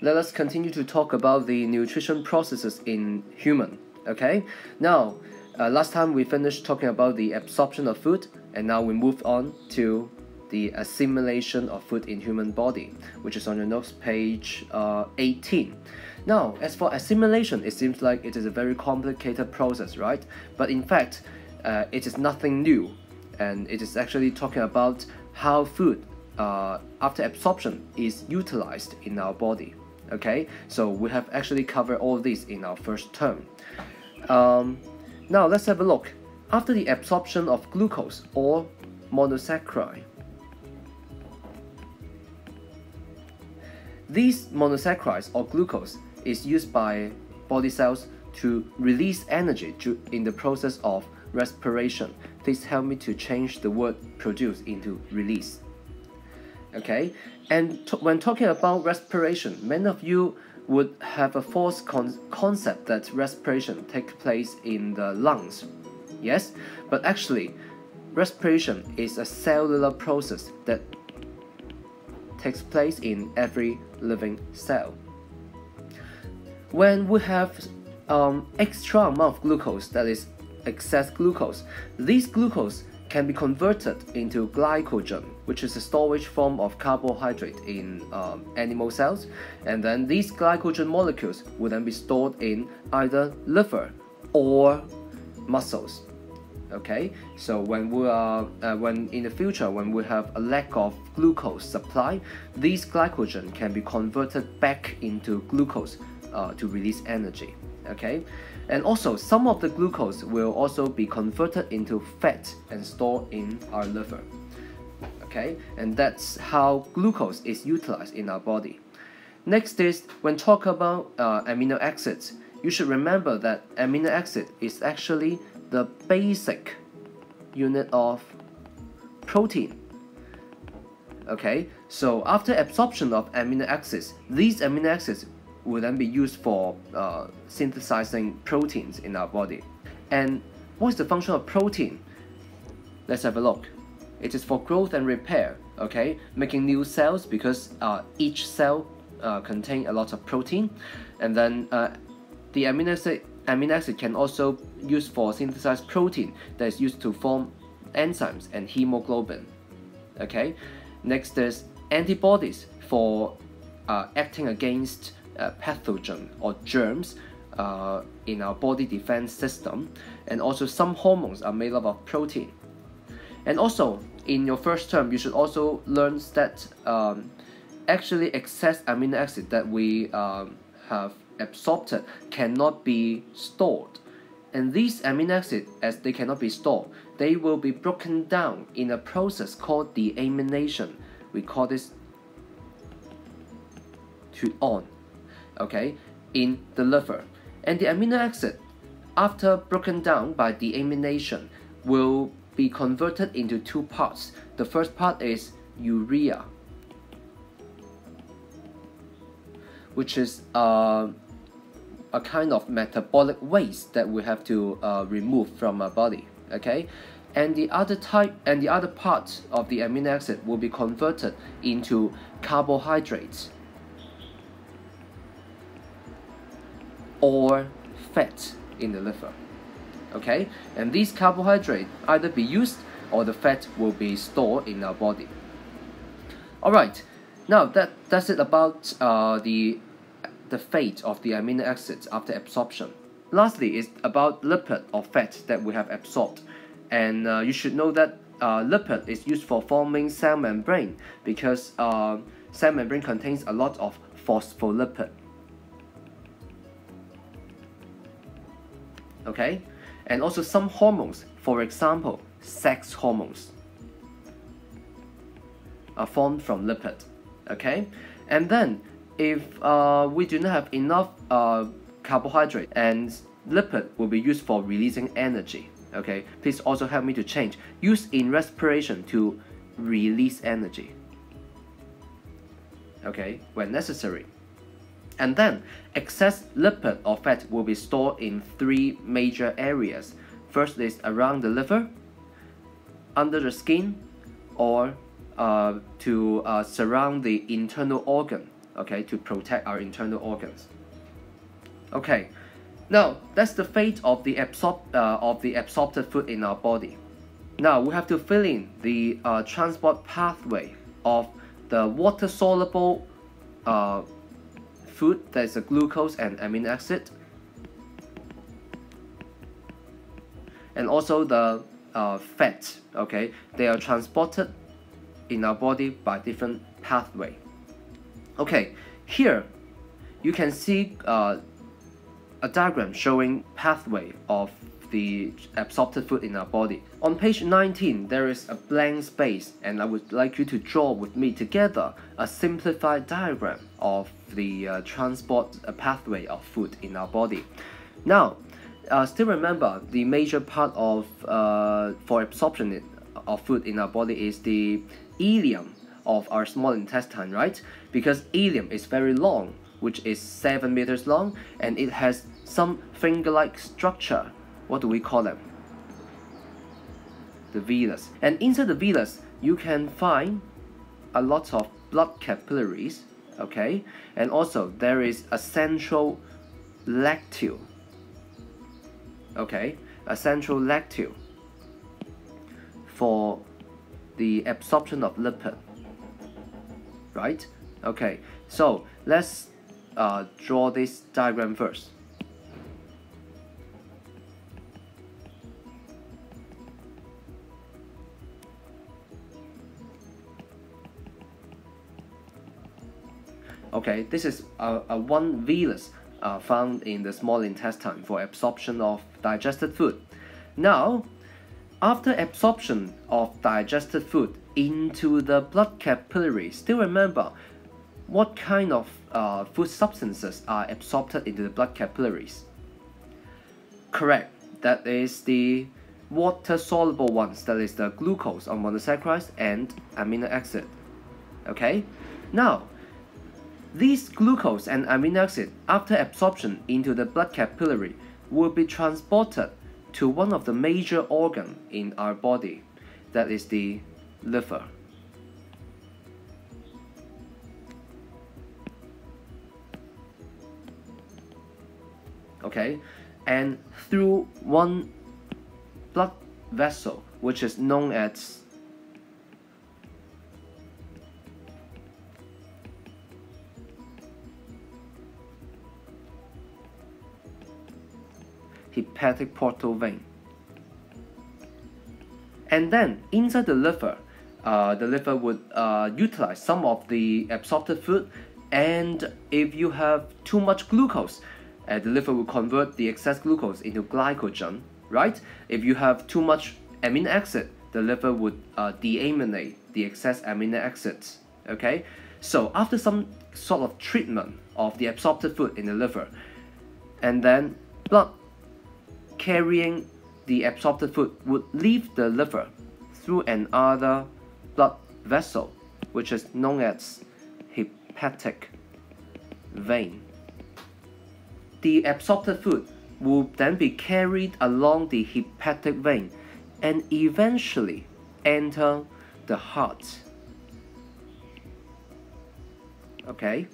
let us continue to talk about the nutrition processes in human. Okay, now uh, last time we finished talking about the absorption of food, and now we move on to the assimilation of food in human body, which is on your notes page uh, 18. Now, as for assimilation, it seems like it is a very complicated process, right? But in fact, uh, it is nothing new, and it is actually talking about how food uh, after absorption is utilized in our body. Okay, so we have actually covered all this in our first term. Um, now let's have a look. After the absorption of glucose or monosaccharide, these monosaccharides or glucose is used by body cells to release energy in the process of respiration. Please help me to change the word produce into release. Okay, and when talking about respiration, many of you would have a false con concept that respiration takes place in the lungs. Yes, but actually, respiration is a cellular process that takes place in every living cell. When we have um, extra amount of glucose, that is excess glucose, this glucose can be converted into glycogen, which is a storage form of carbohydrate in um, animal cells. And then these glycogen molecules will then be stored in either liver or muscles. Okay, so when we are, uh, when in the future, when we have a lack of glucose supply, these glycogen can be converted back into glucose uh, to release energy. Okay, and also some of the glucose will also be converted into fat and stored in our liver. Okay, and that's how glucose is utilized in our body. Next is when talk about uh, amino acids, you should remember that amino acid is actually the basic unit of protein. Okay, so after absorption of amino acids, these amino acids will then be used for uh, synthesizing proteins in our body. And what is the function of protein? Let's have a look. It is for growth and repair, okay? Making new cells because uh, each cell uh, contain a lot of protein. And then uh, the amino acid, amino acid can also use for synthesize protein that is used to form enzymes and hemoglobin. Okay, next is antibodies for uh, acting against uh, pathogen or germs uh, in our body defense system and also some hormones are made up of protein and also in your first term you should also learn that um, actually excess amino acid that we um, have absorbed cannot be stored and these amino acids as they cannot be stored they will be broken down in a process called deamination we call this to on okay, in the liver. And the amino acid, after broken down by deamination, will be converted into two parts. The first part is urea, which is uh, a kind of metabolic waste that we have to uh, remove from our body. Okay, and the other type and the other part of the amino acid will be converted into carbohydrates. or fat in the liver. Okay, and these carbohydrates either be used or the fat will be stored in our body. Alright, now that that's it about uh, the the fate of the amino acids after absorption. Lastly it's about lipid or fat that we have absorbed. And uh, you should know that uh, lipid is used for forming cell membrane because uh, cell membrane contains a lot of phospholipid. okay? And also some hormones, for example, sex hormones, are formed from lipid, okay? And then if uh, we do not have enough uh, carbohydrate and lipid will be used for releasing energy, okay? Please also help me to change. Use in respiration to release energy, okay, when necessary. And then, excess lipid or fat will be stored in three major areas. First is around the liver, under the skin, or uh, to uh, surround the internal organ, okay, to protect our internal organs. Okay, now that's the fate of the absorb uh, of the absorbed food in our body. Now we have to fill in the uh, transport pathway of the water soluble uh, food that is a glucose and amino acid. And also the uh, fat okay? They are transported in our body by different pathway. Okay here you can see uh, a diagram showing pathway of the absorbed food in our body. On page 19, there is a blank space and I would like you to draw with me together a simplified diagram of the uh, transport uh, pathway of food in our body. Now, uh, still remember the major part of uh, for absorption of food in our body is the ileum of our small intestine, right? Because ileum is very long, which is 7 meters long, and it has some finger-like structure what do we call them? The villus. And inside the villus, you can find a lot of blood capillaries, okay? And also there is a central lacteal, okay? A central lacteal for the absorption of lipid, right? Okay, so let's uh, draw this diagram first. Okay, this is a, a one villus uh, found in the small intestine for absorption of digested food. Now, after absorption of digested food into the blood capillary, still remember what kind of uh, food substances are absorbed into the blood capillaries? Correct, that is the water soluble ones, that is the glucose or monosaccharides and amino acid. Okay, now these glucose and amino acid, after absorption into the blood capillary, will be transported to one of the major organs in our body, that is the liver. Okay, and through one blood vessel, which is known as hepatic portal vein. And then inside the liver, uh, the liver would uh, utilize some of the absorbed food and if you have too much glucose, uh, the liver will convert the excess glucose into glycogen, right? If you have too much amino acid, the liver would uh, deaminate the excess amino acids, okay? So after some sort of treatment of the absorbed food in the liver, and then blood carrying the absorbed food would leave the liver through another blood vessel, which is known as hepatic vein. The absorbed food will then be carried along the hepatic vein and eventually enter the heart. Okay?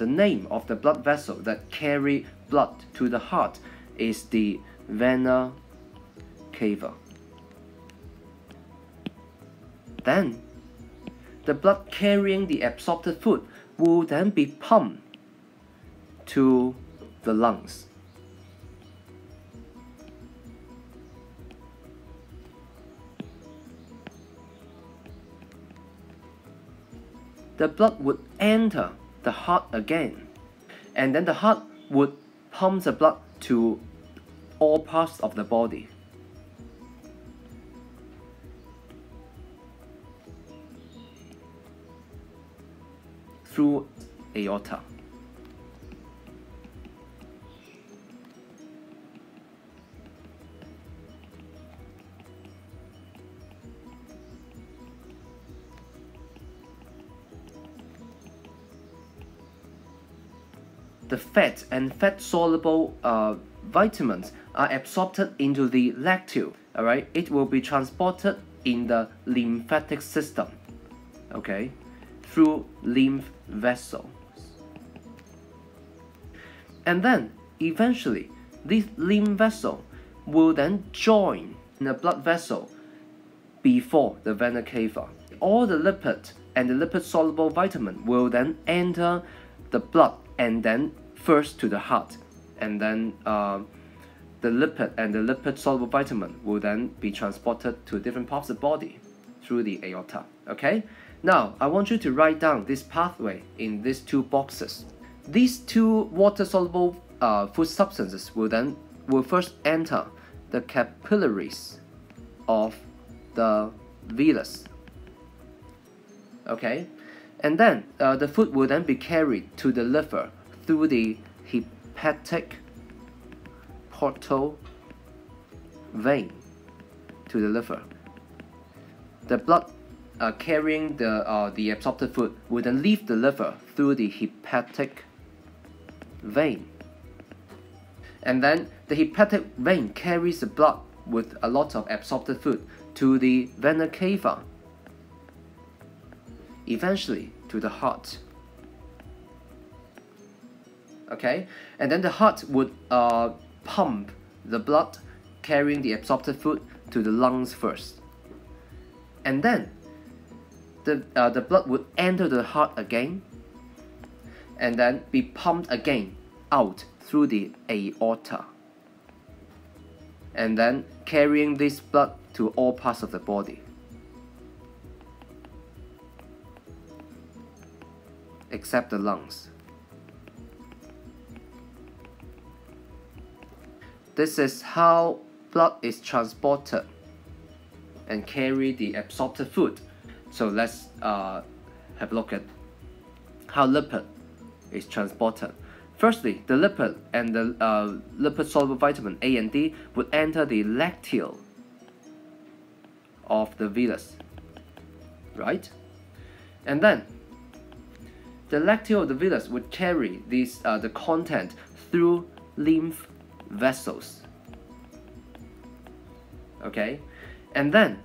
The name of the blood vessel that carry blood to the heart is the vena cava. Then, the blood carrying the absorbed food will then be pumped to the lungs. The blood would enter the heart again. And then the heart would pump the blood to all parts of the body. Through aorta. Fat and fat-soluble uh, vitamins are absorbed into the lacteal, alright? It will be transported in the lymphatic system, okay? through lymph vessels. And then, eventually, this lymph vessel will then join in a blood vessel before the vena cava. All the lipid and the lipid-soluble vitamin will then enter the blood and then first to the heart, and then uh, the lipid and the lipid-soluble vitamin will then be transported to different parts of the body through the aorta. Okay? Now, I want you to write down this pathway in these two boxes. These two water-soluble uh, food substances will then will first enter the capillaries of the villus. Okay, and then uh, the food will then be carried to the liver through the hepatic portal vein to the liver. The blood uh, carrying the, uh, the absorbed food will then leave the liver through the hepatic vein. And then the hepatic vein carries the blood with a lot of absorbed food to the vena cava, eventually to the heart. Okay, and then the heart would uh, pump the blood carrying the absorbed food to the lungs first. And then the, uh, the blood would enter the heart again and then be pumped again out through the aorta and then carrying this blood to all parts of the body. Except the lungs. This is how blood is transported and carry the absorbed food. So let's uh, have a look at how lipid is transported. Firstly, the lipid and the uh, lipid-soluble vitamin A and D would enter the lacteal of the villus, right? And then, the lacteal of the villus would carry these, uh, the content through lymph vessels, okay? And then,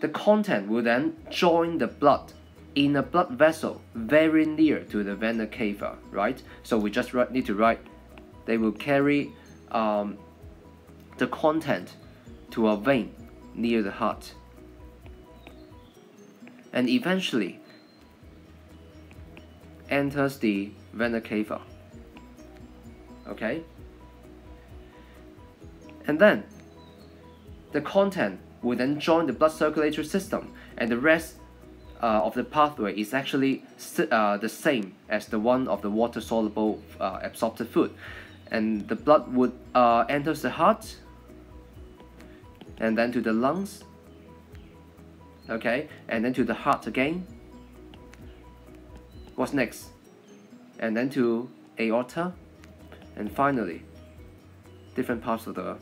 the content will then join the blood in a blood vessel very near to the vena cava, right? So we just need to write, they will carry um, the content to a vein near the heart. And eventually enters the vena cava. Okay? And then the content will then join the blood circulatory system and the rest uh, of the pathway is actually uh, the same as the one of the water-soluble uh, absorbed food. And the blood would uh, enter the heart and then to the lungs, okay, and then to the heart again. What's next? And then to aorta, and finally, different parts of the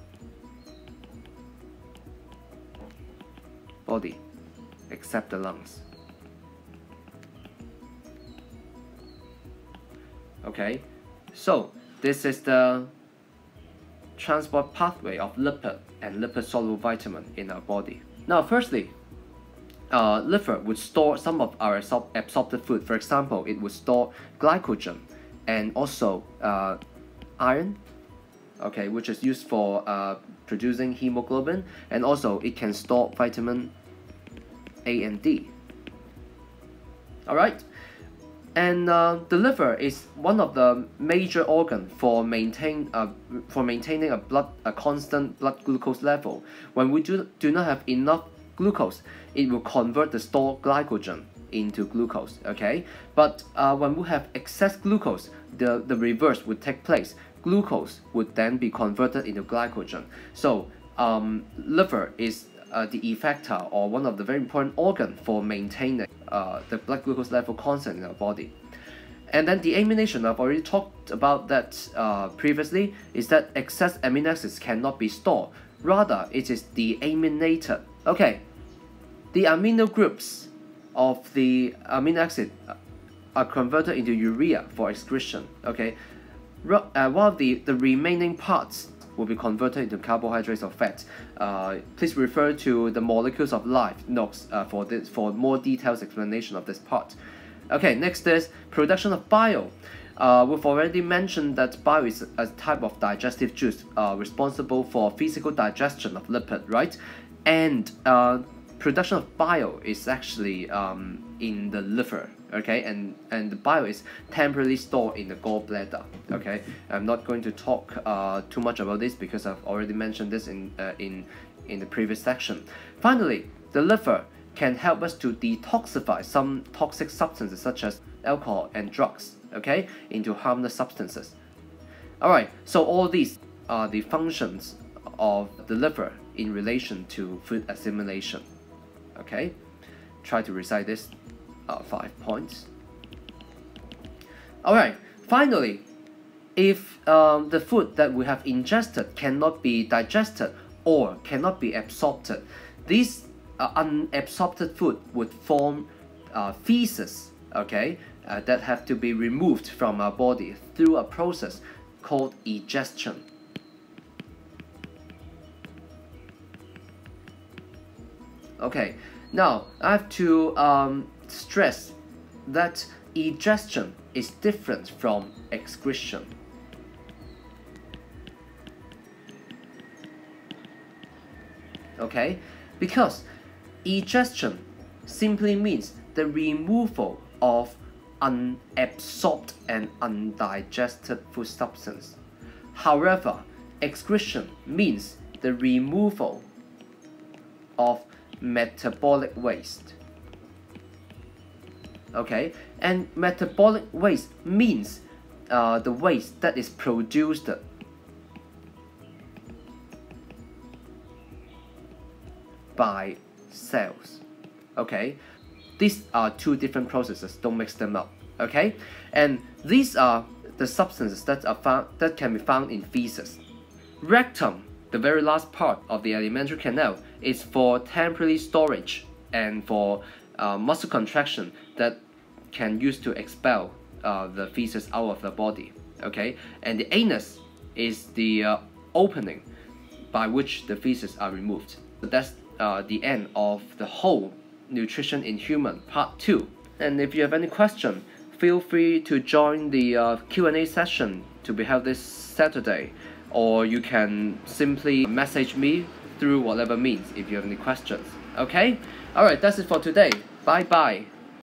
body except the lungs. okay so this is the transport pathway of lipid and lipid soluble vitamin in our body now firstly uh, liver would store some of our absorbed food for example it would store glycogen and also uh, iron okay which is used for uh, producing hemoglobin and also it can store vitamin A and D alright and uh, the liver is one of the major organ for maintain uh, for maintaining a blood a constant blood glucose level. When we do, do not have enough glucose, it will convert the stored glycogen into glucose. Okay, but uh, when we have excess glucose, the the reverse would take place. Glucose would then be converted into glycogen. So um, liver is uh, the effector or one of the very important organ for maintaining uh, the blood glucose level constant in our body. And then deamination, I've already talked about that uh, previously, is that excess amino acids cannot be stored. Rather, it is deaminated. Okay, the amino groups of the amino acid are converted into urea for excretion. Okay, uh, while the, the remaining parts will be converted into carbohydrates or fat. Uh, please refer to the molecules of life notes uh, for this for more detailed explanation of this part. Okay, next is production of bile. Uh, we've already mentioned that bile is a type of digestive juice uh, responsible for physical digestion of lipid, right? And uh, production of bile is actually um, in the liver, okay? And, and the bile is temporarily stored in the gallbladder, okay? I'm not going to talk uh, too much about this because I've already mentioned this in, uh, in, in the previous section. Finally, the liver can help us to detoxify some toxic substances such as alcohol and drugs, okay, into harmless substances. Alright, so all these are the functions of the liver in relation to food assimilation. Okay, try to recite this uh, five points. Alright, finally, if um, the food that we have ingested cannot be digested or cannot be absorbed, these uh, unabsorbed food would form uh, feces, okay, uh, that have to be removed from our body through a process called egestion. Okay, now I have to um, stress that egestion is different from excretion. Okay, because egestion simply means the removal of unabsorbed and undigested food substance. However, excretion means the removal of metabolic waste. Okay, and metabolic waste means uh, the waste that is produced by cells. Okay, these are two different processes, don't mix them up. Okay, and these are the substances that are found that can be found in feces. Rectum the very last part of the alimentary canal is for temporary storage and for uh, muscle contraction that can use to expel uh, the feces out of the body. Okay, and the anus is the uh, opening by which the feces are removed. So that's uh, the end of the whole nutrition in human part 2. And if you have any question, feel free to join the uh, Q&A session to be held this Saturday or you can simply message me through whatever means if you have any questions. Okay? Alright, that's it for today. Bye bye.